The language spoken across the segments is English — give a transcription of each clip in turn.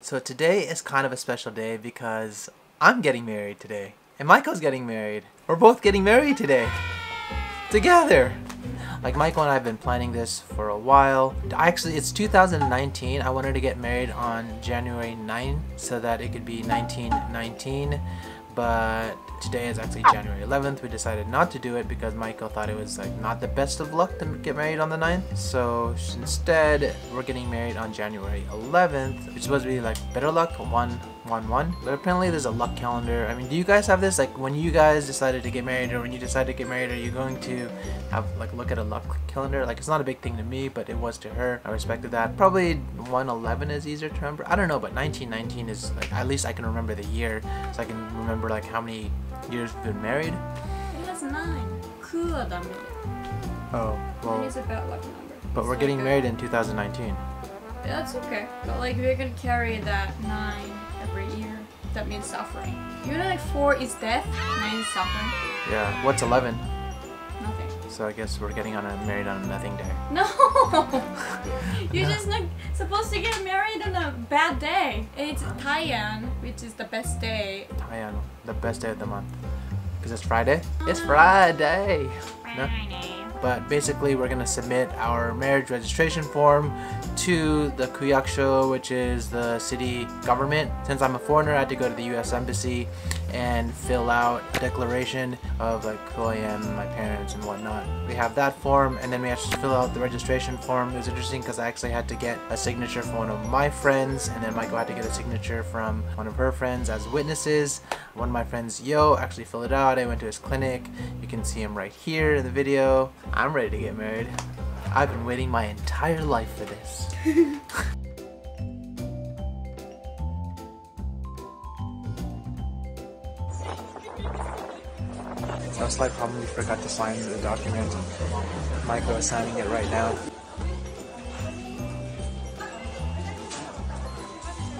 So today is kind of a special day because I'm getting married today. And Maiko's getting married. We're both getting married today. Together. Like Maiko and I have been planning this for a while. Actually, it's 2019. I wanted to get married on January 9 so that it could be 1919. But today is actually oh. January 11th. We decided not to do it because Maiko thought it was like not the best of luck to get married on the 9th. So instead, we're getting married on January 11th, which is supposed to be like better luck, one, 1 1. But apparently there's a luck calendar. I mean, do you guys have this? Like, when you guys decided to get married or when you decided to get married, are you going to have, like, look at a luck calendar? Like, it's not a big thing to me, but it was to her. I respected that. Probably 111 is easier to remember. I don't know, but 1919 is, like, at least I can remember the year. So I can remember, like, how many years we've been married. It has nine. Oh, well. It's about luck number. But it's we're getting married in 2019. That's okay. But like, we're gonna carry that nine that means suffering. You know like four is death, nine is suffering. Yeah. What's 11? Nothing. So I guess we're getting on a married on a nothing day. No! You're just not supposed to get married on a bad day. It's Taian, which is the best day. Taian, the best day of the month. Because it's Friday? It's uh-huh. Friday! No? But basically, we're gonna submit our marriage registration form to the Kuyakusho, which is the city government. Since I'm a foreigner, I had to go to the U.S. Embassy and fill out a declaration of like who I am, my parents, and whatnot. We have that form, and then we have to fill out the registration form. It was interesting because I actually had to get a signature from one of my friends, and then Maiko had to get a signature from one of her friends as witnesses. One of my friends, Yo, actually filled it out. I went to his clinic. You can see him right here in the video. I'm ready to get married. I've been waiting my entire life for this. So a slight problem, we forgot to sign the document. Maiko is signing it right now.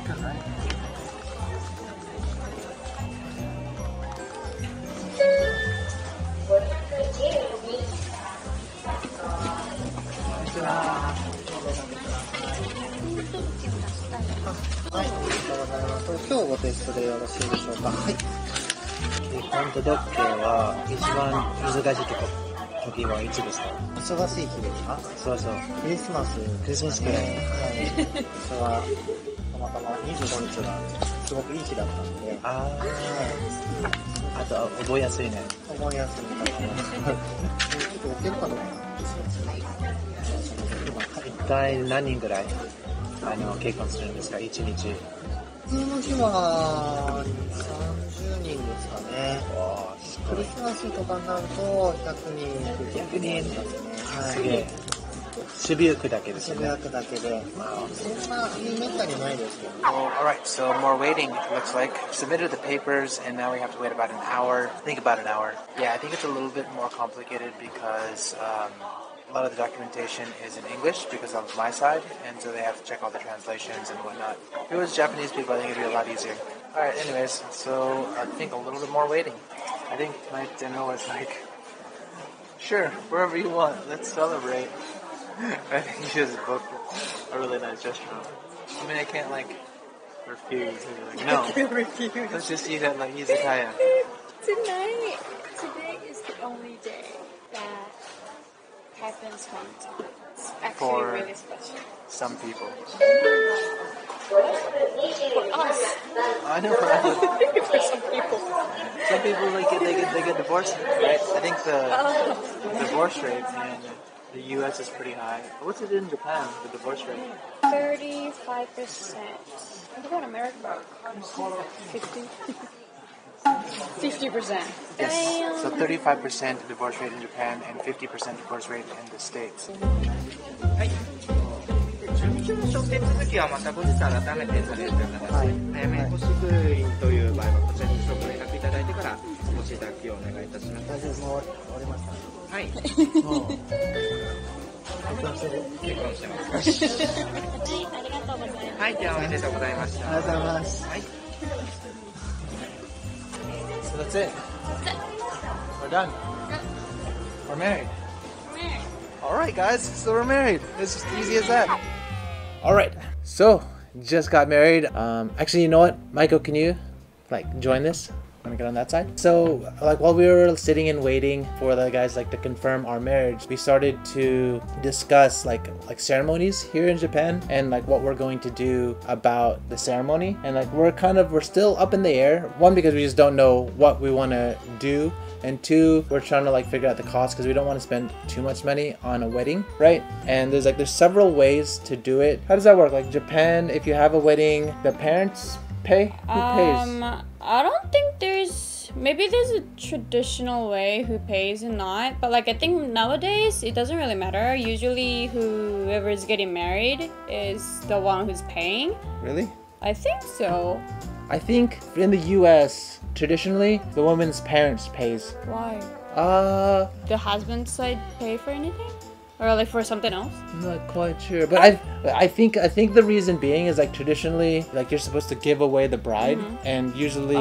はい、テストでよろしいでしょうか？はい。で、カウントドッケーは一番難しい時はいつですか？忙しい日ですか？そうそう。クリスマス。クリスマスくらい。はい。それは、たまたま25日がすごくいい日だったんで、ああと覚えやすいね。覚えやすい。ちょっと置けるかどうかな。一体何人ぐらいあの結婚するんですか？一日。普通の日は30人ですかね。クリスマスとかになると100人、 100人はい。すげえ。渋谷区だけですよね。渋谷区だけで、まあ、そんなにめったにないですけど、 Oh, all right. So more waiting. It looks like submitted the papers, and now we have to wait about an hour. I think about an hour. Yeah, I think it's a little bit more complicated because um, a lot of the documentation is in English because of my side, and so they have to check all the translations and whatnot. If it was Japanese people, I think it'd be a lot easier. All right. Anyways, so I think a little bit more waiting. I think my dinner was like, sure, wherever you want. Let's celebrate. I think you just booked a really nice restaurant. I mean, I can't like refuse. Like, no, let's just eat at like izakaya. Tonight, today is the only day that happens one time. It's actually For- really special. Some people. For us, I know for some people. Some people like get they get they get divorced, right? I think the oh. divorce rate in the U.S. is pretty high. What's it in Japan? The divorce rate? 35 percent. What about America? 50. 50 percent. Yes. So 35% divorce rate in Japan and 50% divorce rate in the States. 準備証書手続きはまた後日改めてされるという形で、早めにご祝印という場合はこちらにご連絡いただいてからお越しいただくようお願いいたします。大丈夫、もう終わりました。はい、結婚してる。結婚してます。はい、ではおめでとうございました。ありがとうございます。はい。That's it. We're done. We're married. All right, guys. So we're married. It's just easy as that. All right. So just got married. Um, actually, you know what, Maiko, can you like join this? To get on that side? So, like while we were sitting and waiting for the guys like to confirm our marriage, we started to discuss like like ceremonies here in Japan and like what we're going to do about the ceremony. And like we're kind of we're still up in the air. One because we just don't know what we want to do and two we're trying to like figure out the cost because we don't want to spend too much money on a wedding right and there's like there's several ways to do it how does that work like japan if you have a wedding the parents pay who pays Um, I don't maybe there's a traditional way who pays and not, but like I think nowadays it doesn't really matter. Usually, whoever is getting married is the one who's paying. really I think so. i think in the us traditionally the woman's parents pays Why? uh The husband side pay for anything, or like for something else? I'm not quite sure, but I I think I think the reason being is like traditionally like you're supposed to give away the bride, and usually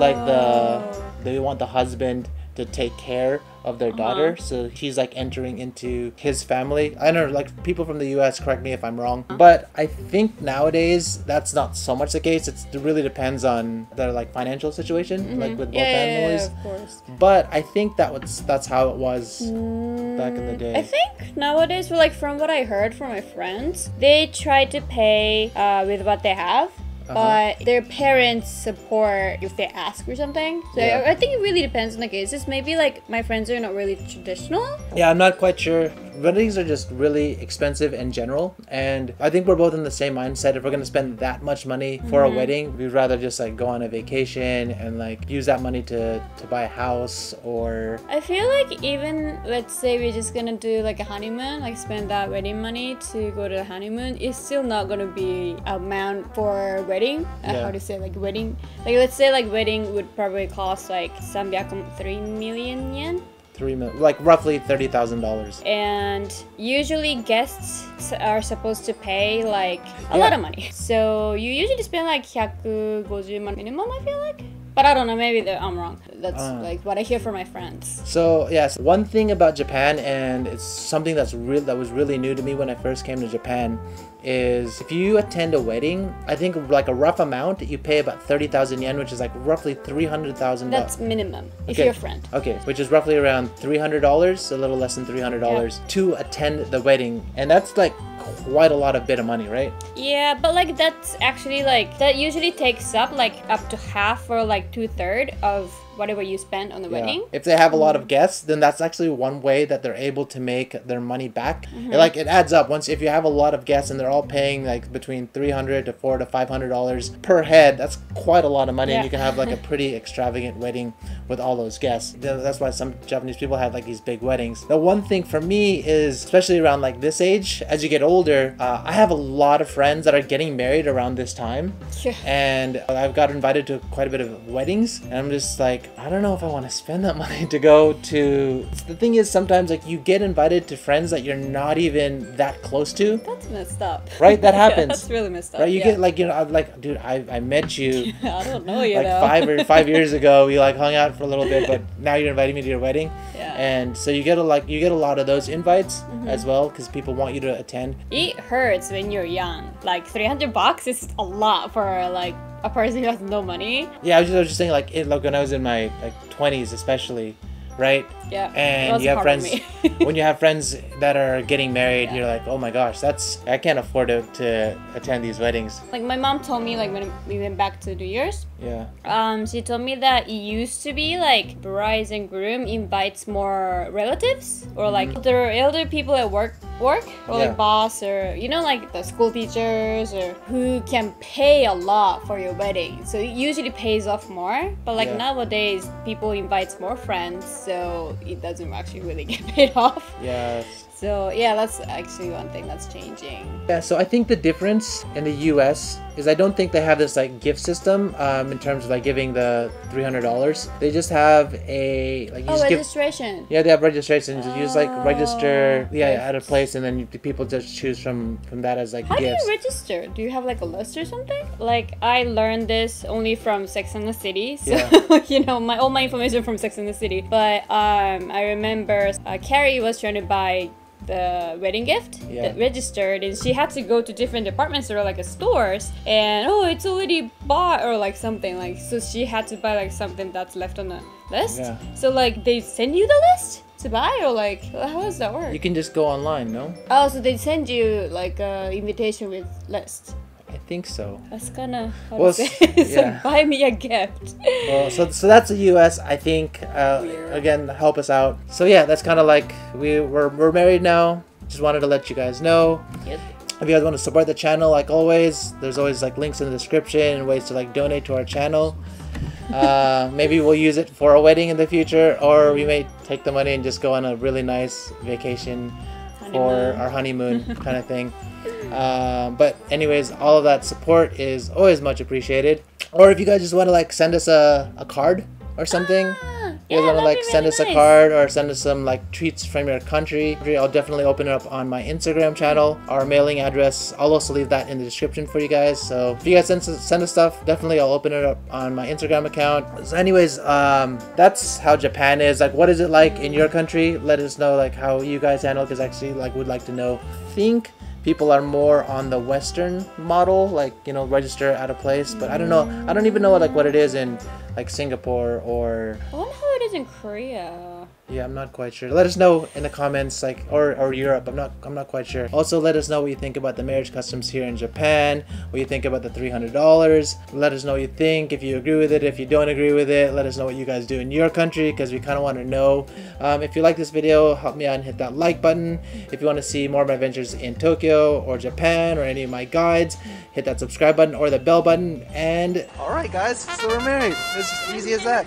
like the oh. they want the husband to take care of their uh-huh. daughter, so he's like entering into his family. I don't know, like people from the U.S. Correct me if I'm wrong, uh-huh. but I think nowadays that's not so much the case. It's, it really depends on their like financial situation, mm-hmm. like with both Yeah, yeah, yeah, of course. But I think that was that's how it was mm, back in the day. I think nowadays, like from what I heard from my friends, they try to pay uh, with what they have. Uh-huh. But their parents support if they ask or something. So Yeah. I, I think it really depends on the cases. Maybe like my friends are not really traditional. Yeah, I'm not quite sure. Weddings are just really expensive in general, and I think we're both in the same mindset. If we're gonna spend that much money for a wedding, we'd rather just like go on a vacation and like use that money to to buy a house or I feel like even let's say we're just gonna do like a honeymoon, like spend that wedding money to go to the honeymoon, it's still not gonna be amount for wedding. Uh, Yeah. how to say like wedding? Like let's say like wedding would probably cost like 3 million yen. Three mil, like roughly thirty thousand dollars. and usually guests are supposed to pay like a Yeah. lot of money. So you usually spend like 150 man minimum, I feel like. But I don't know, maybe I'm wrong. That's Uh. like what I hear from my friends. So yes, one thing about Japan, and it's something that's real that was really new to me when I first came to Japan, is if you attend a wedding, I think like a rough amount, you pay about thirty thousand yen, which is like roughly three hundred thousand. That's minimum if Okay. you're a friend. Okay, which is roughly around three hundred dollars, a little less than three hundred dollars to attend the wedding, and that's like quite a lot of bit of money, right? Yeah, but like that's actually like that usually takes up like up to half or like two third of whatever you spend on the Yeah. wedding. If they have a lot of guests, then that's actually one way that they're able to make their money back. Mm-hmm. It, like it adds up. Once if you have a lot of guests and they're all paying like between three hundred to four to five hundred dollars per head, that's quite a lot of money, and you can have like a pretty extravagant wedding with all those guests. That's why some Japanese people have like these big weddings. The one thing for me is, especially around like this age, as you get older, uh, I have a lot of friends that are getting married around this time Yeah. and I've got invited to quite a bit of weddings, and I'm just like, I don't know if I want to spend that money to go to. The thing is, sometimes like you get invited to friends that you're not even that close to, That's messed up. Right, that Yeah, happens. that's really messed up. right? You yeah. get like you know, I'm like, dude, I, I met you I don't know, you like five or five years ago. We like hung out for a little bit, but now you're inviting me to your wedding, Yeah. and so you get a like you get a lot of those invites Mm-hmm. as well because people want you to attend. It hurts when you're young. Like 300 bucks is a lot for like a person who has no money. Yeah, I was just, I was just saying like it, like when I was in my like 20s especially, right? Yeah. and you have friends when you have friends that are getting married Yeah. you're like oh my gosh that's i can't afford to, to attend these weddings like my mom told me like when we went back to New Year's, yeah um, she told me that it used to be like bride and groom invites more relatives or like elder elder people at work work or Mm-hmm. Yeah. like boss or you know like the school teachers or who can pay a lot for your wedding. So it usually pays off more. But like Yeah. nowadays people invites more friends so it doesn't actually really get paid off. yeah So yeah, that's actually one thing that's changing. yeah so i think the difference in the us is i don't think they have this like gift system um, in terms of like giving the $300 they just have a like you Oh, just give registration. yeah, they have registrations. You just like register, Oh, yeah, okay. at a place, and then you, people just choose from from that as like How do gifts. you register? Do you have like a list or something? Like I learned this only from Sex and the City, so Yeah. you know my all my information from Sex and the City. But um, I remember uh, Carrie was trying to buy the wedding gift Yeah. that registered, and she had to go to different departments or like a stores, and oh, it's already bought or like something like so she had to buy like something that's left on the list. Yeah. So like they send you the list to buy or like how does that work? You can just go online, no? oh, so they send you like a invitation with list. I think so. That's kind of Well, say. yeah. like buy me a gift. Well, so so that's the U.S. I think. Uh, again, help us out. So yeah, that's kind of like we we're, we're married now. Just wanted to let you guys know. Yep. If you guys want to support the channel, like always, there's always like links in the description and ways to like donate to our channel. Uh, maybe we'll use it for a wedding in the future, or we may take the money and just go on a really nice vacation for our honeymoon kind of thing. Um, but anyways, all of that support is always much appreciated. Or if you guys just want to like send us a, a card or something, Ah, you guys want to like be send really us a card or send us some like treats from your country, I'll definitely open it up on my Instagram channel. Our mailing address, I'll also leave that in the description for you guys. So if you guys send us, send us stuff, definitely I'll open it up on my Instagram account. So anyways, um, that's how Japan is. Like, what is it like in your country? Let us know like how you guys handle because actually like would like to know. Think people are more on the Western model, like you know register at a place, but I don't know. I don't even know like what it is in like Singapore or I wonder how it is in Korea. Yeah, I'm not quite sure. Let us know in the comments, like or, or Europe. I'm not I'm not quite sure. Also, let us know what you think about the marriage customs here in Japan. What you think about the three hundred dollars. Let us know what you think. If you agree with it, if you don't agree with it, let us know what you guys do in your country because we kind of want to know. Um, if you like this video, help me out and hit that like button. If you want to see more of my adventures in Tokyo or Japan or any of my guides, hit that subscribe button or the bell button. And all right, guys, so we're married. It's as easy as that.